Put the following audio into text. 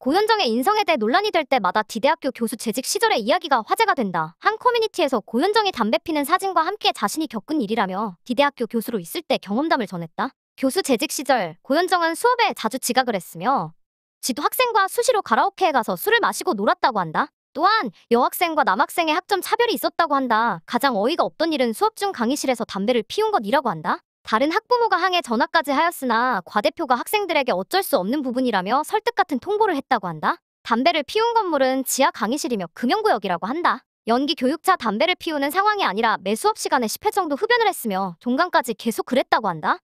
고현정의 인성에 대해 논란이 될 때마다 디대학교 교수 재직 시절의 이야기가 화제가 된다. 한 커뮤니티에서 고현정이 담배 피는 사진과 함께 자신이 겪은 일이라며 디대학교 교수로 있을 때 경험담을 전했다. 교수 재직 시절 고현정은 수업에 자주 지각을 했으며 지도 학생과 수시로 가라오케에 가서 술을 마시고 놀았다고 한다. 또한 여학생과 남학생의 학점 차별이 있었다고 한다. 가장 어이가 없던 일은 수업 중 강의실에서 담배를 피운 것이라고 한다. 다른 학부모가 항해 전화까지 하였으나 과 대표가 학생들에게 어쩔 수 없는 부분이라며 설득 같은 통보를 했다고 한다. 담배를 피운 건물은 지하 강의실이며 금연구역이라고 한다. 연기 교육자 담배를 피우는 상황이 아니라 매 수업 시간에 10회 정도 흡연을 했으며 종강까지 계속 그랬다고 한다.